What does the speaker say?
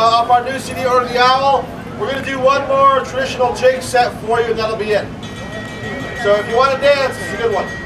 uh, off our new CD, Order the Owl. We're going to do one more traditional jig set for you, and that'll be it. So if you want to dance, it's a good one.